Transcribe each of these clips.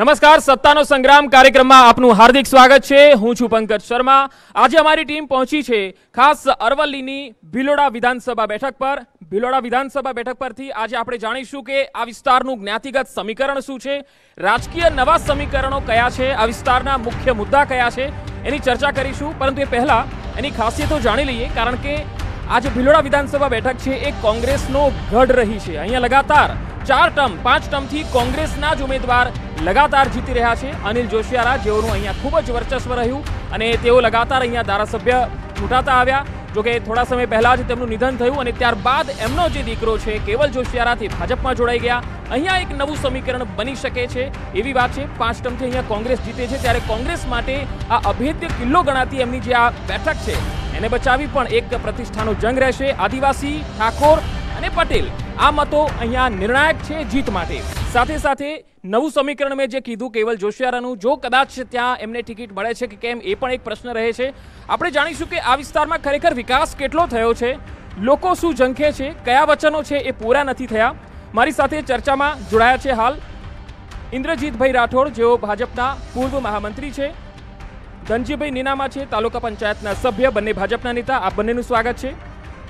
નમસ્કાર, સત્તાનો સંગ્રામ કાર્યક્રમમાં આપનું હાર્દિક સ્વાગત છે. હું છું પંકજ શર્મા. આજે અમારી ટીમ પહોંચી છે ખાસ અરવલ્લીની ભિલોડા વિધાનસભા બેઠક પર. ભિલોડા વિધાનસભા બેઠક પરથી આજે આપણે જાણીશું કે આ વિસ્તારનું જ્ઞાતિગત સમીકરણ શું છે? રાજકીય નવા સમીકરણો કયા છે? આ વિસ્તારના મુખ્ય મુદ્દા કયા છે? એની ચર્ચા કરીશું. પરંતુ એ પહેલાં એની ખાસિયતો જાણી લઈએ, કારણ કે આજે ભિલોડા વિધાનસભા બેઠક છે, એ કોંગ્રેસનો ગઢ રહી છે. અહીંયા લગાતાર ચાર ટર્મ, પાંચ ટર્મથી કોંગ્રેસના જ ઉમેદવાર લગાતાર જીતી રહ્યા છે અનિલ જોશિયારા, જેઓનું અહીંયા ખૂબ જ વર્ચસ્વ રહ્યું અને તેઓ લગાતાર અહીંયા ધારાસભ્ય ચૂંટાતા આવ્યા. જોકે થોડા સમય પહેલાં જ તેમનું નિધન થયું અને ત્યારબાદ એમનો જે દીકરો છે, કેવલ જોશિયારાથી ભાજપમાં જોડાઈ ગયા. અહીંયા એક નવું સમીકરણ બની શકે છે, એવી વાત છે. પાંચ ટર્મથી અહીંયા કોંગ્રેસ જીતે છે, ત્યારે કોંગ્રેસ માટે આ અભેદ્ય કિલ્લો ગણાતી એમની જે આ બેઠક છે, એને બચાવી પણ એક પ્રતિષ્ઠાનો જંગ રહેશે. આદિવાસી ઠાકોર અને પટેલ આ મતો અહીંયા નિર્ણાયક છે જીત માટે. સાથે સાથે નવું સમીકરણ મેં જે કીધું કેવલ જોશિયારાનું, જો કદાચ ત્યાં એમને ટિકિટ મળે છે કે કેમ, એ પણ એક પ્રશ્ન રહે છે. આપણે જાણીશું કે આ વિસ્તારમાં ખરેખર વિકાસ કેટલો થયો છે, લોકો શું ઝંખે છે, કયા વચનો છે એ પૂરા નથી થયા. મારી સાથે ચર્ચામાં જોડાયા છે હાલ ઇન્દ્રજીતભાઈ રાઠોડ, જેઓ ભાજપના પૂર્વ મહામંત્રી છે. ધનજીભાઈ નીનામા છે, તાલુકા પંચાયતના સભ્ય, બંને ભાજપના નેતા આ બંનેનું સ્વાગત છે.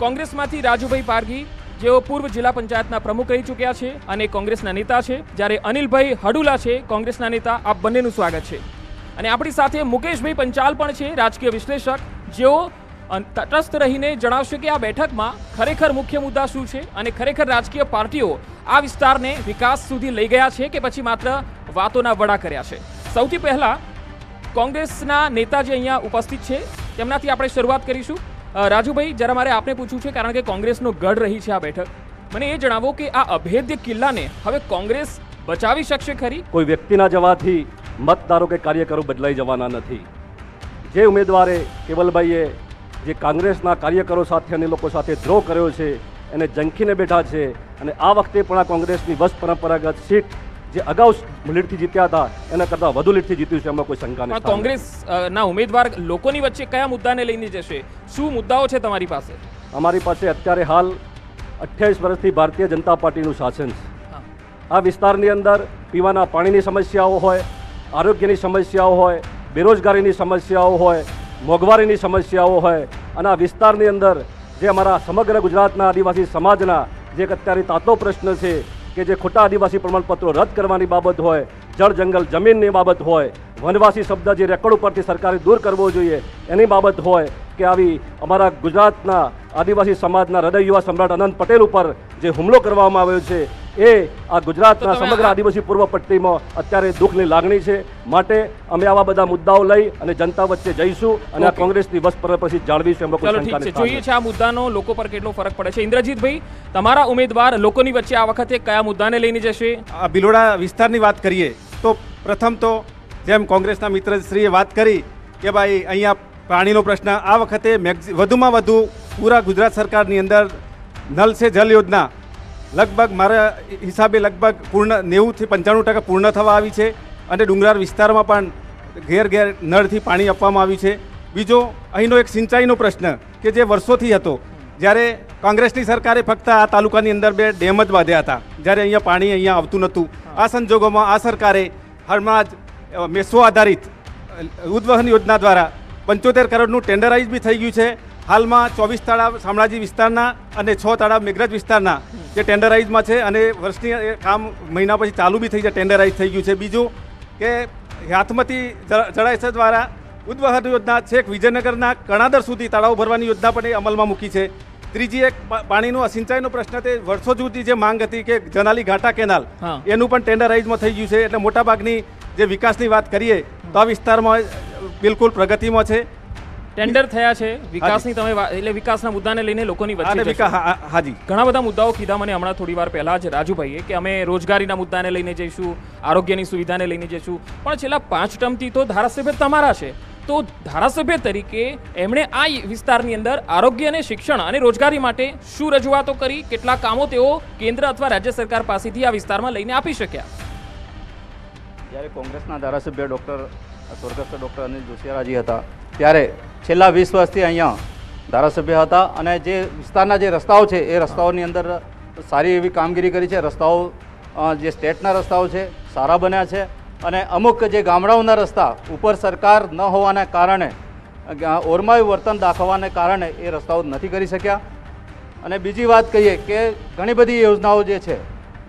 કોંગ્રેસમાંથી રાજુભાઈ પારગી જેઓ પૂર્વ જિલ્લા પંચાયતના પ્રમુખ રહી ચૂક્યા છે અને કોંગ્રેસના નેતા છે, જ્યારે અનિલભાઈ હડુલા છે, કોંગ્રેસના નેતા, આપ બંનેનું સ્વાગત છે. અને આપણી સાથે મુકેશભાઈ પંચાલ પણ છે, રાજકીય વિશ્લેષક. જેઓ તટસ્થ રહીને જણાવશે કે આ બેઠકમાં ખરેખર મુખ્ય મુદ્દા શું છે અને ખરેખર રાજકીય પાર્ટીઓ આ વિસ્તારને વિકાસ સુધી લઈ ગયા છે કે પછી માત્ર વાતોના વડા કર્યા છે? સૌથી પહેલા કોંગ્રેસના નેતા જે અહીંયા ઉપસ્થિત છે, તેમનાથી આપણે શરૂઆત કરીશું. રાજુભાઈ, જરા મારે આપને પૂછવું છે, કારણ કે કોંગ્રેસનો ગઢ રહી છે આ બેઠક. મને એ જણાવો કે આ અભેદ્ય કિલ્લાને હવે કોંગ્રેસ બચાવી શકશે ખરી? કોઈ વ્યક્તિના જવાથી મતદારો કે કાર્યકરો બદલાઈ જવાના નથી. જે ઉમેદવારે કેવલભાઈએ જે કોંગ્રેસના કાર્યકરો સાથે અને લોકો સાથે દ્રોહ કર્યો છે, એને જંખીને બેઠા છે, અને આ વખતે પણ આ કોંગ્રેસની વસ પરંપરાગત સીટ જે અગાઉ લીડથી જીત્યા હતા એના કરતાં વધુ લીડથી જીત્યું છે એમાં કોઈ શંકા નથી કોંગ્રેસ ના ઉમેદવાર લોકોની વચ્ચે કયા મુદ્દાને લઈને જશે? શું મુદ્દાઓ છે તમારી પાસે? અમારી પાસે અત્યારે હાલ અઠ્યાવીસ વર્ષથી ભારતીય જનતા પાર્ટીનું શાસન છે. આ વિસ્તારની અંદર પીવાના પાણીની સમસ્યાઓ હોય આરોગ્યની સમસ્યાઓ હોય બેરોજગારીની સમસ્યાઓ હોય મોંઘવારીની સમસ્યાઓ હોય અને આ વિસ્તારની અંદર જે અમારા સમગ્ર ગુજરાતના આદિવાસી સમાજના જે અત્યારે તાતો પ્રશ્ન છે કે જે ખોટા આદિવાસી પ્રમાણપત્રો રદ કરવાની બાબત હોય, જળ જંગલ જમીનની બાબત હોય, વનવાસી શબ્દ જે રેકોર્ડ ઉપરથી સરકારે દૂર કરવો જોઈએ, એની બાબત હોય કે આવી અમારા ગુજરાતના આદિવાસી સમાજના હૃદય યુવા સમ્રાટ અનંત પટેલ ઉપર જે હુમલો કરવામાં આવ્યો છે એ આ ગુજરાતના સમગ્ર આદિવાસી પૂર્વ પટ્ટીમાં અત્યારે દુઃખની લાગણી છે. માટે અમે આવા બધા મુદ્દાઓ લઈ અને જનતા વચ્ચે જઈશું અને આ કોંગ્રેસની વસ પર પછી જાળવીશું એમાં કોઈ ઠીક છે. જોઈએ છે આ મુદ્દાનો લોકો પર કેટલો ફરક પડે છે. ઇન્દ્રજીતભાઈ તમારા ઉમેદવાર લોકોની વચ્ચે આ વખતે કયા મુદ્દાને લઈને જશે? આ ભિલોડા વિસ્તારની વાત કરીએ તો પ્રથમ તો જેમ કોંગ્રેસના મિત્રશ્રીએ વાત કરી કે ભાઈ અહીંયા પાણીનો પ્રશ્ન આ વખતે મેક્ઝી વધુમાં વધુ પૂરા ગુજરાત સરકારની અંદર નલ સે જલ યોજના લગભગ મારા હિસાબે લગભગ પૂર્ણ નેવુંથી પંચાણું ટકા પૂર્ણ થવા આવી છે અને ડુંગરાળ વિસ્તારમાં પણ ઘેર ઘેર નળથી પાણી આપવામાં આવ્યું છે. બીજો અહીંનો એક સિંચાઈનો પ્રશ્ન કે જે વર્ષોથી હતો, જ્યારે કોંગ્રેસની સરકારે ફક્ત આ તાલુકાની અંદર બે ડેમ જ બાંધ્યા હતા, જ્યારે અહીંયા પાણી અહીંયા આવતું નહોતું. આ સંજોગોમાં આ સરકારે હાલમાં જ મેસો આધારિત ઉદ્વહન યોજના દ્વારા પંચોતેર કરોડનું ટેન્ડરાઇઝ બી થઈ ગયું છે. હાલમાં ચોવીસ તળાવ શામળાજી વિસ્તારના અને છ તળાવ મેઘરજ વિસ્તારના જે ટેન્ડરાઇઝમાં છે અને વર્ષની એ કામ મહિના પછી ચાલુ બી થઈ જાય ટેન્ડરાઇઝ થઈ ગયું છે. બીજું કે હાથમતી જળાશય દ્વારા ઉદ્વહન યોજના છેક વિજયનગરના કણાદર સુધી તળાવ ભરવાની યોજના પણ એ અમલમાં મૂકી છે. ત્રીજી એક પાણીનો સિંચાઈનો પ્રશ્ન તે વર્ષો સુધી જે માંગ હતી કે જનાલી ઘાટા કેનાલ હા. એનું પણ ટેન્ડરાઇઝમાં થઈ ગયું છે. એટલે મોટાભાગની જે વિકાસની વાત કરીએ તો આ વિસ્તારમાં બિલકુલ પ્રગતિમાં છે. ટેન્ડર થયા છે વિકાસની તમે એટલે વિકાસના મુદ્દાને લઈને લોકોની વચ્ચે હાજી. ઘણા બધા મુદ્દાઓ કીધા મને હમણાં થોડી વાર પહેલા જ રાજુભાઈએ કે અમે રોજગારીના મુદ્દાને લઈને જઈશું આરોગ્યની સુવિધાને લઈને જઈશું. પણ છેલ્લા પાંચ ટર્મથી તો ધારાસભ્ય તમારા છે. તો ધારાસભ્ય તરીકે એમણે આ વિસ્તારની અંદર આરોગ્ય અને શિક્ષણ અને રોજગારી માટે શું રજૂઆતો કરી? કેટલા કામો તેઓ કેન્દ્ર અથવા રાજ્ય સરકાર પાસેથી આ વિસ્તારમાં લઈને આપી શક્યા? જ્યારે કોંગ્રેસના ધારાસભ્ય ડૉક્ટર સ્વર્ગસ્થ ડૉક્ટર અનિલ જોશિયારાજી હતા ત્યારે છેલ્લા વીસ વર્ષથી અહીંયા ધારાસભ્ય હતા અને જે વિસ્તારના જે રસ્તાઓ છે, એ રસ્તાઓની અંદર સારી એવી કામગીરી કરી છે. રસ્તાઓ જે સ્ટેટના રસ્તાઓ છે, સારા બન્યા છે અને અમુક જે ગામડાઓના રસ્તા ઉપર સરકાર ન હોવાના કારણે ઓરમાયું વર્તન દાખવવાને કારણે એ રસ્તાઓ નથી કરી શક્યા. અને બીજી વાત કહીએ કે ઘણી બધી યોજનાઓ જે છે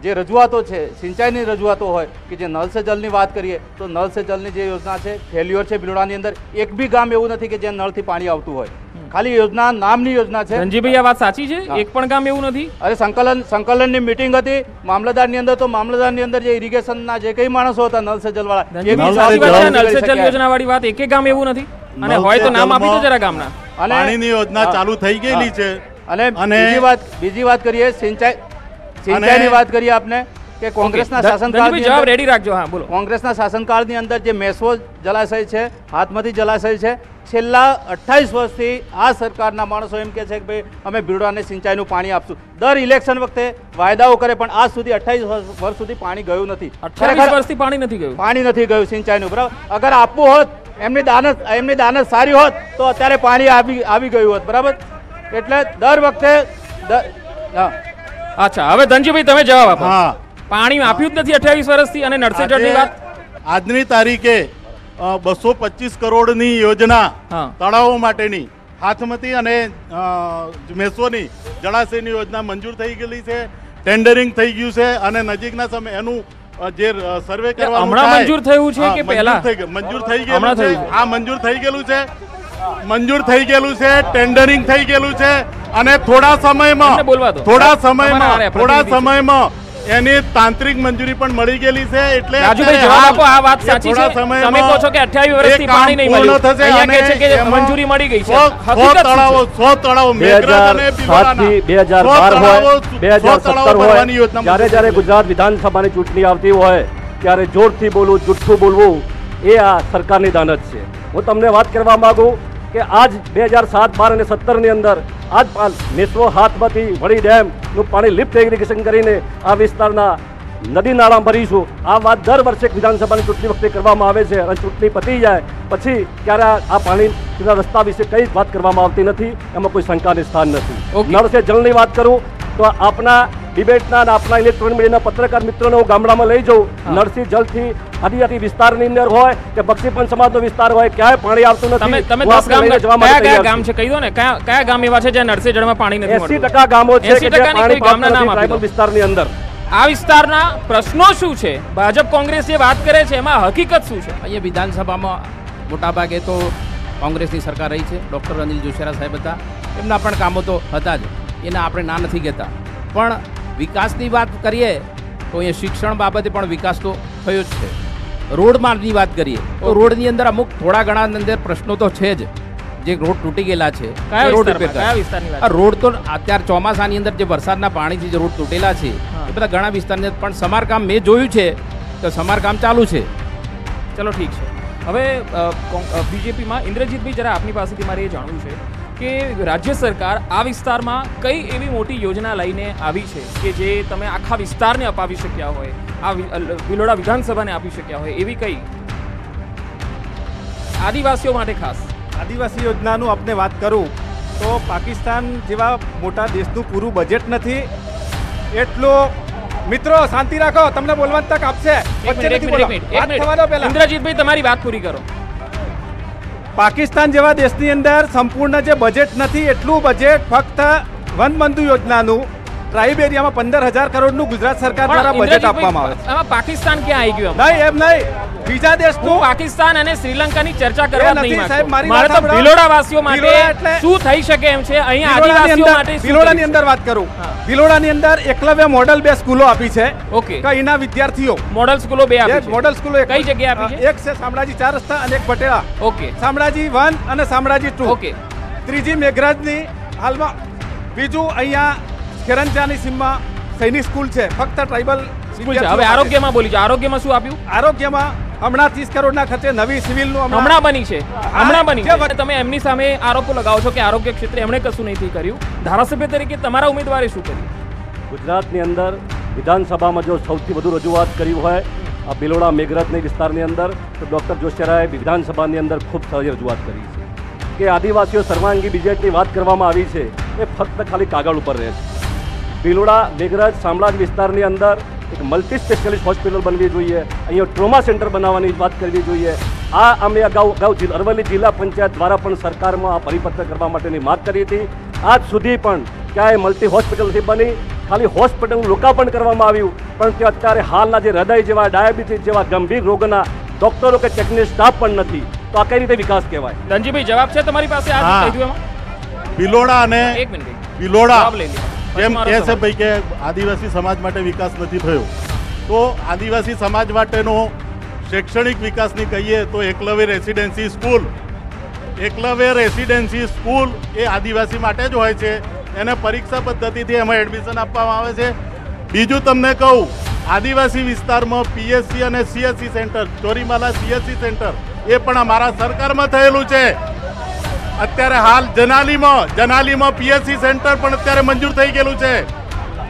જે રજૂઆતો છે સિંચાઈની રજૂઆતો હોય કે જે નલ સે જલની વાત કરીએ તો નલ સે જલની જે યોજના છે ફેલ્યોર છે ભીલોડાની અંદર એક બી ગામ એવું નથી કે જે નળથી પાણી આવતું હોય. ખાલી યોજના નામની યોજના છે. ધનજીભાઈ આ વાત સાચી છે? એક પણ ગામ એવું નથી? અરે સંકલન સંકલનની મિટિંગ હતી. મામલતદારની અંદર તો મામલતદારની અંદર જે ઇરિગેશનના જે કઈ માણસો હતા નલ સે જલવાળા છે સે જલ શક્યા. યોજના વાળી વાત એકે ગામ એવું નથી? અને હોય તો નામ આપી દો જરા ગામના. પાણીની યોજના ચાલુ થઈ ગયેલી છે. અને- બીજી વાત બીજી વાત કરીએ સિંચાઈ સિંચાઈની વાત કરીએ આપને કે કોંગ્રેસના ધનજીભાઈ જવાબ રેડી રાખજો હા બોલો. કોંગ્રેસના શાસનકાળની અંદર જે મેસવો જલાશય છે હાથમાંથી જલાશય છે છેલ્લા અઠ્ઠાવીસ વર્ષથી આ સરકારના માણસો એમ કે છે કે ભાઈ અમે ભીડોડાને સિંચાઈનું પાણી આપશું. દર ઇલેક્શન વખતે વાયદાઓ કરે પણ આજ સુધી અઠ્ઠાવીસ વર્ષ સુધી પાણી ગયું નથી. અઠ્ઠાવીસ વર્ષથી પાણી નથી ગયું. પાણી નથી ગયું સિંચાઈનું બરાબર? અગર આપવું હોત એમની દાનત એમની દાનત સારી હોત તો અત્યારે પાણી આવી આવી ગયું હોત બરાબર? એટલે દર વખતે હા. અચ્છા હવે ધનજીભાઈ તમે જવાબ આપો. હા. પાણી આપ્યું જ નથી અઠ્યાવીસ વર્ષથી અને નળસે વાત. આજની તારીખે બસો પચીસ કરોડની યોજના તળાવો માટેની હાથમતી અને મેસોની જળાશયની યોજના મંજૂર થઈ ગયેલી છે ટેન્ડરિંગ થઈ ગયું છે અને નજીકના સમય એનું જે સર્વે કરવા હમણાં મંજૂર થયું છે કે પહેલા? મંજૂર થઈ ગયું ગયેલું છે. આ મંજૂર થઈ ગયેલું છે. મંજૂર થઈ ગયેલું છે ટેન્ડરિંગ થઈ ગયેલું છે અને થોડા સમયમાં. થોડા સમયમાં થોડા સમયમાં એની તાંત્રિક મંજૂરી પણ મળી ગયેલી છે એટલે રાજુભાઈ જવાબ આપો આ વાત સાચી છે? તમે કહો છો કે 28 વર્ષથી પાણી નહીં મળ્યું. થશે અહીંયા કહે છે કે મંજૂરી મળી ગઈ છે? હકીકત? તળાવો તળાવો મેઘરજ અને થી હોય હોય જ્યારે જ્યારે ગુજરાત વિધાનસભાની ચૂંટણી આવતી હોય ત્યારે જોરથી બોલવું જુઠ્ઠું બોલવું એ આ સરકારની દાનત છે. હું તમને વાત કરવા માંગુ કે આજ બે હજાર સાત બાર અને સત્તરની અંદર આજ મેસવો હાથમાંથી વળી ડેમનું પાણી લિફ્ટ ઇરિગેશન કરીને આ વિસ્તારના નદી નાળા ભરીશું આ વાત દર વર્ષે વિધાનસભાની ચૂંટણી વખતે કરવામાં આવે છે અને ચૂંટણી પતી જાય પછી ક્યારે આ- પાણીના રસ્તા વિશે કંઈ જ વાત કરવામાં આવતી નથી એમાં કોઈ શંકાને સ્થાન નથી. નળ જળની જલની વાત કરું તો આપના ડિબેટના આપના ઇલેક્ટ્રોનિક મીડિયાના પત્રકાર મિત્રોને હું ગામડામાં લઈ જાઉં. નરસિંહ જલથી આદિજાતિ વિસ્તારની અંદર હોય કે બક્ષીપંચ સમાજનો વિસ્તાર હોય ક્યાંય પાણી આવતું તમે નથી તમે દસ ગામ જવા કયા માટે કયા તૈયાર ગામ છે. કહી દો ને. કયા કયા ગામ એવા છે જ્યાં જળમાં પાણી નથી એસી મળતું? ટકા ગામો છે કે જ્યાં પાણી ગામના નામ ટ્રાઇબલ વિસ્તારની અંદર. આ વિસ્તારના પ્રશ્નો શું છે? ભાજપ કોંગ્રેસ જે વાત કરે છે એમાં હકીકત શું છે? અહીંયા વિધાનસભામાં મોટાભાગે તો કોંગ્રેસની સરકાર રહી છે. ડૉક્ટર અનિલ જોશેરા સાહેબ હતા. એમના પણ કામો તો હતા જ. એના આપણે ના નથી કહેતા. પણ વિકાસની વાત કરીએ તો અહીંયા શિક્ષણ બાબતે પણ વિકાસ તો થયો જ છે. રોડમાંની વાત કરીએ તો રોડની અંદર અમુક થોડા ઘણા અંદર પ્રશ્નો તો છે જ જે રોડ તૂટી ગયેલા છે. રોડ આ રોડ તો અત્યારે ચોમાસાની અંદર જે વરસાદના પાણીથી જે રોડ તૂટેલા છે એ બધા ઘણા વિસ્તારની અંદર પણ સમારકામ મેં જોયું છે તો સમારકામ ચાલુ છે. ચલો ઠીક છે. હવે બીજેપીમાં ઇન્દ્રજીતભાઈ જરા આપની પાસેથી મારે એ જાણવું છે. કે રાજ્ય સરકાર આ વિસ્તારમાં કઈ એવી મોટી યોજના લઈને આવી છે કે જે તમે આખા વિસ્તારને અપાવી શક્યા હોય આ ભિલોડા વિધાનસભાને આપી શક્યા હોય એવી કઈ? આદિવાસીઓ માટે ખાસ. આદિવાસી યોજનાનું આપણે વાત કરું તો પાકિસ્તાન જેવા મોટા દેશનું પૂરું બજેટ નથી. એટલું મિત્રો શાંતિ રાખો તમને બોલવાની તક આપશે. ઇન્દ્રજીતભાઈ તમારી વાત પૂરી કરો. પાકિસ્તાન જેવા દેશની અંદર સંપૂર્ણ જે બજેટ નથી એટલું બજેટ ફક્ત વનબંધુ યોજનાનું ટ્રાઇબ એરિયામાં પંદર હજાર કરોડનું ગુજરાત સરકાર દ્વારા બજેટ આપવામાં આવે ઇન્દ્રજીતભાઈ, પાકિસ્તાન ક્યાં આવી ગયું છે નહીં એમ નહીં. બીજા દેશનું પાકિસ્તાન અને શ્રીલંકાની ચર્ચા કરવા નથી, નહીં સાહેબ, મારી તો સાંભળો. ભિલોડા વાસીઓ માટે શું થઈ શકે એમ છે? અહીંયા આદિવાસીઓ માટે ભિલોડાની અંદર વાત કરું. ભિલોડાની અંદર એકલવ્ય મોડલ બે સ્કૂલો આપી છે. ઓકે. કે અહીંના વિદ્યાર્થીઓ. મોડલ સ્કૂલો બે આપી છે. મોડલ સ્કૂલો કઈ જગ્યાએ આપી છે? એક છે શામળાજી ચાર રસ્તા અને એક પટેલા. ઓકે. શામળાજી વન અને શામળાજી ટુ. ઓકે. ત્રીજી મેઘરાજની હાલમાં બીજું અહીંયા ખેરંચાની સીમમાં સૈનિક સ્કૂલ છે. ફક્ત ટ્રાઇબલ સ્કૂલ છે. હવે આરોગ્યમાં બોલી છે. આરોગ્યમાં શું આપ્યું? આરોગ્યમાં હમણાં ત્રીસ કરોડના ખર્ચે નવી સિવિલનું હમણાં બની છે. હમણાં બની છે. તમે એમની સામે આરોપો લગાવો છો કે આરોગ્ય ક્ષેત્રે એમણે કશું નથી કર્યું. ધારાસભ્ય તરીકે તમારા ઉમેદવારે શું કર્યું? ગુજરાતની અંદર વિધાનસભામાં જો સૌથી વધુ રજૂઆત કરી હોય આ બિલોડા મેઘરજની વિસ્તારની અંદર તો ડૉક્ટર જોશેરાએ વિધાનસભાની અંદર ખૂબ સારી રજૂઆત કરી છે. કે આદિવાસીઓ સર્વાંગી બજેટની વાત કરવામાં આવી છે એ ફક્ત ખાલી કાગળ ઉપર રહે છે. બિલોડા મેઘરજ શામળાજ વિસ્તારની અંદર એક મલ્ટી સ્પેશિયાલિસ્ટ હોસ્પિટલ બનવી જોઈએ. અહીંયા ટ્રોમા સેન્ટર બનાવવાની વાત કરવી જોઈએ. આ અમે અગાઉ અગાઉ જિલ્લા- અરવલ્લી જિલ્લા પંચાયત દ્વારા પણ સરકારમાં આ પરિપત્ર કરવા માટેની વાત કરી હતી. આજ સુધી પણ ક્યાંય મલ્ટી હોસ્પિટલ નથી બની ખાલી હોસ્પિટલનું લોકાર્પણ કરવામાં આવ્યું. પણ તે અત્યારે હાલના જે હૃદય જેવા ડાયાબિટીસ જેવા ગંભીર રોગના ડોક્ટરો કે ટેકનિક સ્ટાફ પણ નથી. તો આ કઈ રીતે વિકાસ કહેવાય? ધનજીભાઈ જવાબ છે તમારી પાસે? ભિલોડા અને ભિલોડા. જેમ કહે છે ભાઈ કે આદિવાસી સમાજ માટે વિકાસ નથી થયો. તો આદિવાસી સમાજ માટેનો શૈક્ષણિક વિકાસની કહીએ તો Eklavya residency school. Eklavya residency school એ આદિવાસી માટે જ હોય છે. એને પરીક્ષા પદ્ધતિથી એમાં એડમિશન આપવામાં આવે છે. બીજું તમને કહું આદિવાસી વિસ્તારમાં પીએસસી અને CSC centre Chorimala CSC centre એ પણ અમારા સરકારમાં થયેલું છે. અત્યારે હાલ જનાલીમાં જનાલીમાં પીએચસી સેન્ટર પણ અત્યારે મંજૂર થઈ ગયેલું છે.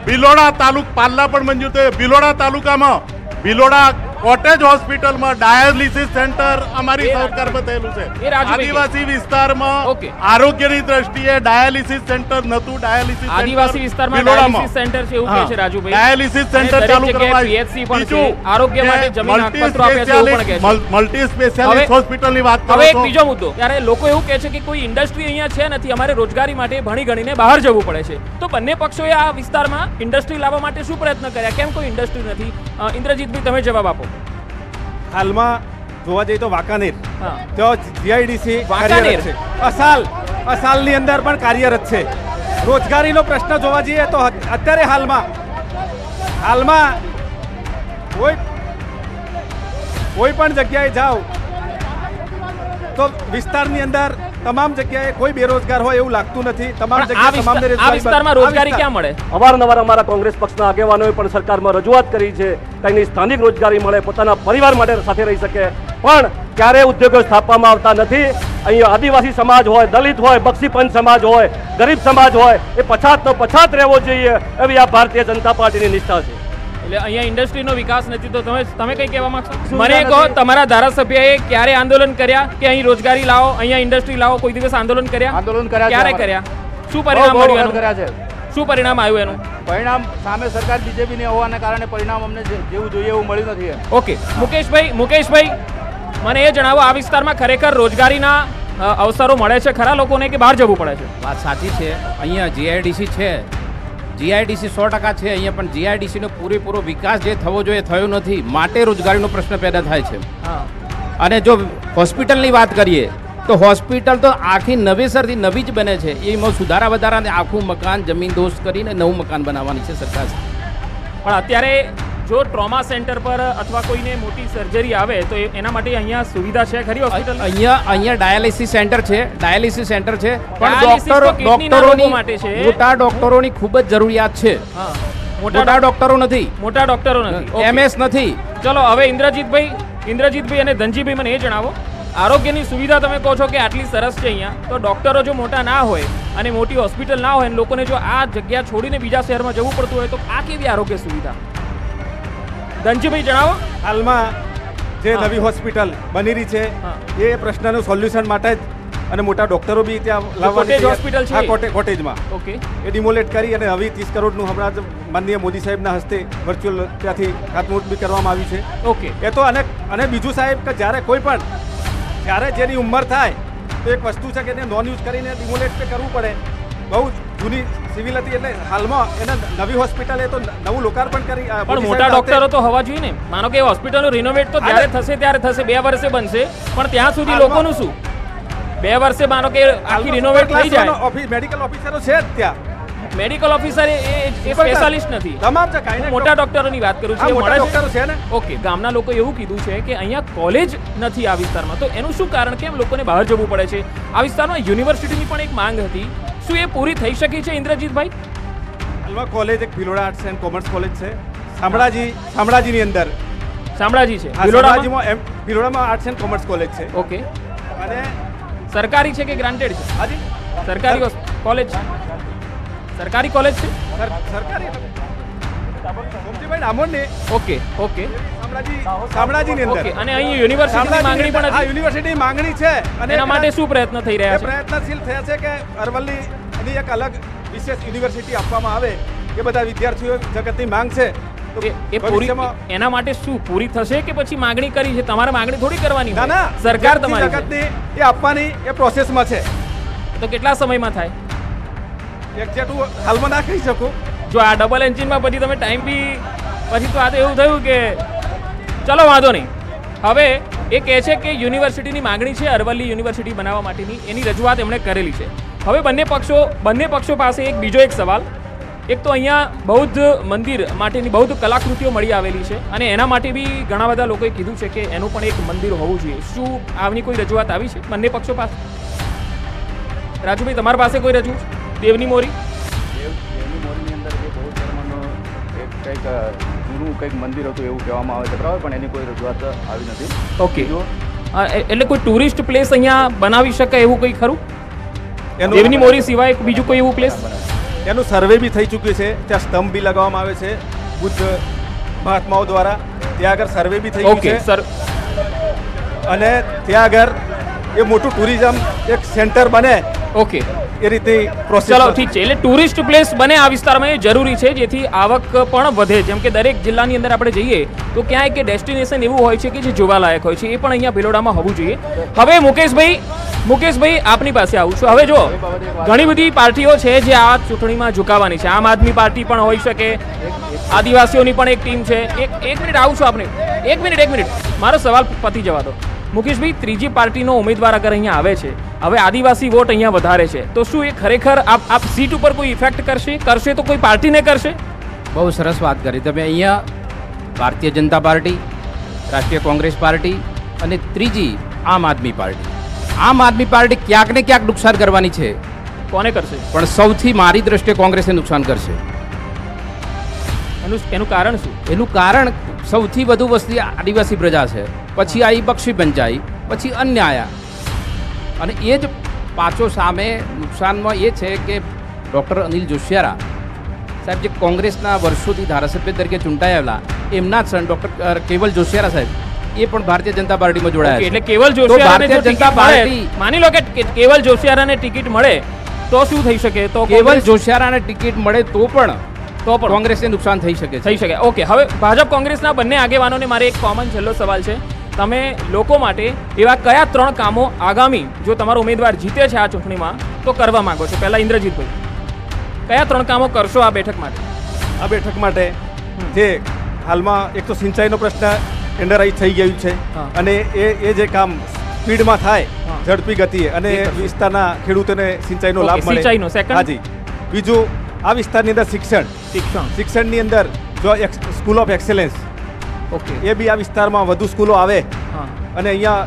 ભિલોડા તાલુક, પાલ્લા પણ મંજૂર થયું. ભિલોડા તાલુકામાં ભિલોડા કોટેજ હોસ્પિટલમાં ડાયાલિસિસ સેન્ટર અમારી સરકાર સરકારમાં થયેલું છે. કે- આદિવાસી વિસ્તારમાં આરોગ્યની દ્રષ્ટિએ ડાયાલિસિસ સેન્ટર નતું ડાયાલિસિસ આદિવાસી વિસ્તારમાં. ડાયાલિસિસ સેન્ટર છે એવું છે રાજુભાઈ ડાયાલિસિસ સેન્ટર ચાલુ કરવા પીએચસી પણ છે. આરોગ્ય માટે જમીન હકપત્રો આપે છે એવું પણ છે. મલ્ટી સ્પેશિયાલિસ્ટ હોસ્પિટલની વાત કરો હવે એક બીજો મુદ્દો. ત્યારે લોકો એવું કહે છે કે કોઈ ઇન્ડસ્ટ્રી અહીંયા છે નથી અમારે રોજગારી માટે ભણી ગણીને બહાર જવું પડે છે. તો બંને પક્ષોએ આ વિસ્તારમાં ઇન્ડસ્ટ્રી લાવવા માટે શું પ્રયત્ન કર્યા? કેમ કોઈ ઇન્ડસ્ટ્રી નથી? ઇન્દ્રજીતભાઈ તમે જવાબ આપો. હાલમાં જોવા જઈએ તો વાંકાનેર. તો જીઆઈડીસી. કાર્યરત છે. અસાલ અસાલની અંદર પણ કાર્યરત છે. રોજગારીનો પ્રશ્ન જોવા જઈએ તો અત્યારે હાલમાં હાલમાં કોઈ કોઈ પણ જગ્યાએ જાઓ તો વિસ્તારની અંદર તમામ જગ્યાએ કોઈ બેરોજગાર હોય એવું લાગતું નથી. તમામ જગ્યાએ તમામને આ રોજગારી વિસ્તારમાં રોજગારી ક્યાં મળે? અવારનવાર અમારા કોંગ્રેસ પક્ષના આગેવાનોએ પણ સરકારમાં રજૂઆત કરી છે તેની સ્થાનિક રોજગારી મળે પોતાના પરિવાર માટે સાથે રહી શકે. પણ ક્યારે ઉદ્યોગો સ્થાપવામાં આવતા નથી. અહીંયા આદિવાસી સમાજ હોય દલિત હોય બક્ષીપંચ સમાજ હોય ગરીબ સમાજ હોય એ પછાતનો પછાત રહેવો જોઈએ એવી આ ભારતીય જનતા પાર્ટીની નિષ્ઠા છે. એટલે અહીંયા ઇન્ડસ્ટ્રીનો વિકાસ નથી તો તમે તમે કંઈ કહેવા માંગશો? મને કહો તમારા ધારાસભ્યએ ક્યારે આંદોલન કર્યા? કે અહીં રોજગારી લાવો અહીંયા ઇન્ડસ્ટ્રી લાવો કોઈ દિવસ આંદોલન કર્યા? આંદોલન કર્યા ક્યારે કર્યા? શું પરિણામ મળ્યું કર્યા છે. શું પરિણામ આવ્યું એનું? પરિણામ સામે સરકાર બીજેપીની હોવાને કારણે પરિણામ અમને જેવું જોઈએ એવું મળ્યું નથી ઓકે. મુકેશભાઈ મુકેશભાઈ મને એ જણાવો આ વિસ્તારમાં ખરેખર રોજગારીના અવસરો મળે છે ખરા લોકોને કે બહાર જવું પડે છે? વાત સાચી છે. અહીંયા જીઆઈડીસી છે જીઆઈડીસી સો ટકા છે અહીંયા પણ જીઆઈડીસીનો પૂરેપૂરો વિકાસ જે થવો જોઈએ થયો નથી માટે રોજગારીનો પ્રશ્ન પેદા થાય છે. અને જો હોસ્પિટલની વાત કરીએ તો હોસ્પિટલ તો આખી નવેસરથી નવી જ બને છે. એમાં સુધારા વધારાને આખું મકાન જમીન દોસ્ત કરીને નવું મકાન બનાવવાની છે સરકાર. પણ અત્યારે જો ટ્રોમા સેન્ટર પર અથવા કોઈને મોટી સર્જરી આવે તો એના માટે અહીંયા સુવિધા છે ખરી હોસ્પિટલ અહીંયા અહીંયા ડાયાલિસિસ સેન્ટર છે. ડાયાલિસિસ સેન્ટર છે. પણ ડોક્ટરો ડોક્ટરોની માટે છે. મોટા ડોક્ટરોની ખૂબ જ જરૂરિયાત છે. મોટા ડોક્ટરો નથી. મોટા ડોક્ટરો નથી. એમએસ નથી. ચલો હવે ઇન્દ્રજીતભાઈ ઇન્દ્રજીતભાઈ અને ધનજીભાઈ મને એ જણાવો. આરોગ્યની સુવિધા તમે કહો છો કે આટલી સરસ છે અહીંયા. તો ડોક્ટરો જો મોટા ના હોય અને મોટી હોસ્પિટલ ના હોય લોકોને જો આ જગ્યા છોડીને બીજા શહેરમાં જવું પડતું હોય તો આ કેવી આરોગ્ય સુવિધા? ધનજીભાઈ જણાવો. હાલમાં જે નવી હોસ્પિટલ બની રહી છે એ પ્રશ્નનું સોલ્યુશન માટે જ અને મોટા ડોક્ટરો બી ત્યાં લાવવાની હોસ્પિટલ છે. કોટે કોટેજમાં ઓકે એ? ડિમોલેટ કરી અને હવે ત્રીસ કરોડનું હમણાં જ માનનીય મોદી સાહેબના હસ્તે વર્ચ્યુઅલ ત્યાંથી ખાતમુહૂર્ત બી કરવામાં આવ્યું છે. ઓકે એ તો અને અને બીજું સાહેબ કે જ્યારે કોઈ પણ જ્યારે જેની ઉંમર થાય તો એક વસ્તુ છે કે એને નોન યુઝ કરીને ડિમોલેટ કરવું પડે. બહુ જૂની સિવિલ હતી એટલે હાલમાં એને નવી હોસ્પિટલ એ તો નવું લોકાર્પણ કરી પણ મોટા ડોક્ટરો તો હોવા જોઈએ ને. માનો કે હોસ્પિટલો રિનોવેટ તો જ્યારે થશે ત્યારે થશે બે વર્ષે બનશે. પણ ત્યાં સુધી લોકોનું શું? બે વર્ષે માનો કે આખી રિનોવેટ થઈ જાય. ઓફિસ મેડિકલ ઓફિસરો છે જ ત્યાં. મેડિકલ ઓફિસર એ. સ્પેશિયાલિસ્ટ નથી. તમામ મોટા ડોક્ટરોની વાત કરું છું. મોટા? ડોક્ટરો છે ને? ઓકે ગામના લોકો એવું કીધું છે કે અહીંયા કોલેજ નથી આ વિસ્તારમાં. તો એનું શું કારણ? કેમ લોકોને બહાર જવું પડે છે? આ વિસ્તારમાં યુનિવર્સિટીની પણ એક માંગ હતી. શું એ પૂરી થઈ શકી છે ઇન્દ્રજીતભાઈ? અલવા કોલેજ એક Bhiloda arts and commerce college છે. શામળાજી શામળાજીની અંદર. શામળાજી છે. હા, ભિલોડામાં? એમ ભિલોડામાં આર્ટ્સ એન્ડ કોમર્સ કોલેજ છે. ઓકે. અને સરકારી છે કે ગ્રાન્ટેડ છે? હાજી. સરકારી કોલેજ છે? સરકારી કોલેજ છે? સર- સરકારી સોમજીભાઈ ડામોરની ઓકે ઓકે. શામળાજી શામળાજીની અંદર. અને અહીં યુનિવર્સિટીની માંગણી પણ હતી. યુનિવર્સિટી માંગણી છે અને એના માટે શું પ્રયત્ન થઈ રહ્યા છે? પ્રયત્નશીલ થયા છે કે અરવલ્લીની એક અલગ વિશેષ યુનિવર્સિટી આપવામાં આવે. એ બધા વિદ્યાર્થીઓ જગતની માંગ છે. તો એ એ પૂરી એના માટે શું પૂરી થશે કે પછી માગણી કરી છે? તમારે માગણી થોડી કરવાની ના ના. સરકાર તમારી જગતની એ આપવાની એ પ્રોસેસમાં છે. તો કેટલા સમયમાં થાય? એક્ઝેક્ટ હું હાલમાં ના કહી શકું. જો આ ડબલ એન્જિનમાં પછી તમે ટાઈમ બી પછી તો આ તો એવું થયું કે ચલો વાંધો નહીં. હવે એ કહે છે કે યુનિવર્સિટીની માગણી છે અરવલ્લી યુનિવર્સિટી બનાવવા માટેની. એની રજૂઆત એમણે કરેલી છે. હવે બંને પક્ષો બંને પક્ષો પાસે એક બીજો એક સવાલ. એક તો અહીંયા બૌદ્ધ મંદિર માટેની બૌદ્ધ કલાકૃતિઓ મળી આવેલી છે અને એના માટે બી ઘણા બધા લોકોએ કીધું છે કે એનું પણ એક મંદિર હોવું જોઈએ. શું આવની કોઈ રજૂઆત આવી છે બંને પક્ષો પાસે? રાજુભાઈ, તમારા પાસે કોઈ રજૂ? દેવની મોરી? કંઈક જૂનું કંઈક મંદિર હતું એવું કહેવામાં આવે છે. બરાબર? પણ એની કોઈ રજૂઆત આવી નથી. ઓકે એ- એટલે કોઈ ટુરિસ્ટ પ્લેસ અહીંયા બનાવી શકાય એવું કંઈ ખરું? એનું દેવની મોરી સિવાય બીજું કોઈ એવું પ્લેસ એનું સર્વે બી થઈ ચૂક્યું છે. ત્યાં સ્તંભ બી લગાવવામાં આવે છે બુદ્ધ મહાત્માઓ દ્વારા. ત્યાં આગળ સર્વે બી થઈ ગયું છે. સર અને ત્યાં આગળ એ મોટું ટુરિઝમ એક સેન્ટર બને. ઓકે એ રીતે પ્રોસેસ ચલો ઠીક છે. એટલે ટુરિસ્ટ પ્લેસ બને આ વિસ્તારમાં એ જરૂરી છે જેથી આવક પણ વધે. જેમ કે દરેક જિલ્લાની અંદર આપણે જઈએ તો ક્યાંય કે ડેસ્ટિનેશન એવું હોય છે કે જે જોવાલાયક હોય છે એ પણ અહીંયા ભિલોડામાં હોવું જોઈએ. હવે મુકેશભાઈ મુકેશભાઈ આપની પાસે આવું છું. હવે જો ઘણી બધી પાર્ટીઓ છે જે આ ચૂંટણીમાં ઝુકાવાની છે. આમ આદમી પાર્ટી પણ હોઈ શકે આદિવાસીઓની પણ એક ટીમ છે. એક એક મિનિટ આવું છું આપને. એક મિનિટ એક મિનિટ. મારો સવાલ પતી જવા દો. મુકેશભાઈ ત્રીજી પાર્ટીનો ઉમેદવાર અગર અહીંયા આવે છે હવે આદિવાસી વોટ અહીંયા વધારે છે. તો શું એ ખરેખર આપ આપ સીટ ઉપર કોઈ ઇફેક્ટ કરશે? કરશે તો કોઈ પાર્ટીને કરશે? બહુ સરસ વાત કરી. તમે અહીંયા ભારતીય જનતા પાર્ટી રાષ્ટ્રીય કોંગ્રેસ પાર્ટી અને ત્રીજી આમ આદમી પાર્ટી. આમ આદમી પાર્ટી ક્યાંક ને ક્યાંક નુકસાન કરવાની છે. કોને કરશે? પણ સૌથી મારી દ્રષ્ટિએ કોંગ્રેસને નુકસાન કરશે. એનું એનું કારણ શું? એનું કારણ સૌથી વધુ વસ્તી આદિવાસી પ્રજા છે. પછી આવી બક્ષી પંચાઈ પછી અન્ય આયા અને એ જ પાછો સામે નુકસાનમાં એ છે કે ડૉક્ટર અનિલ જોશિયારા સાહેબ જે કોંગ્રેસના વર્ષોથી ધારાસભ્ય તરીકે ચૂંટાયેલા એમના જ સન ડૉક્ટર કેવલ જોશિયારા સાહેબ એ પણ ભારતીય જનતા પાર્ટીમાં જોડાયા એટલે કેવલ જોશિયારાને જનતા પાર્ટી માની લો કે કેવલ જોશિયારાને ટિકિટ મળે તો શું થઈ શકે? તો કેવલ જોશિયારાને ટિકિટ મળે તો પણ તો પણ. કોંગ્રેસને નુકસાન થઈ શકે થઈ શકે. ઓકે હવે ભાજપ કોંગ્રેસના બંને આગેવાનોને મારે એક કોમન છેલ્લો સવાલ છે. તમે લોકો માટે એવા કયા ત્રણ કામો આગામી જો તમારો ઉમેદવાર જીતે છે આ ચૂંટણીમાં તો કરવા માંગો છો? પહેલા ઇન્દ્રજીતભાઈ. કયા ત્રણ કામો કરશો આ બેઠક માટે? આ બેઠક માટે જે હાલમાં એક તો સિંચાઈનો પ્રશ્ન ટેન્ડરાઇઝ થઈ ગયું છે અને એ એ જે કામ સ્પીડમાં થાય ઝડપી ગતિએ અને. વિસ્તારના ખેડૂતોને સિંચાઈનો લાભ મળે. સિંચાઈનો, સેકન્ડ હાજી. બીજું આ વિસ્તારની અંદર શિક્ષણ. શિક્ષણ. શિક્ષણની અંદર જો સ્કૂલ ઓફ એક્સેલન્સ ઓકે. એ બી આ વિસ્તારમાં વધુ સ્કૂલો આવે હા. અને અહીંયા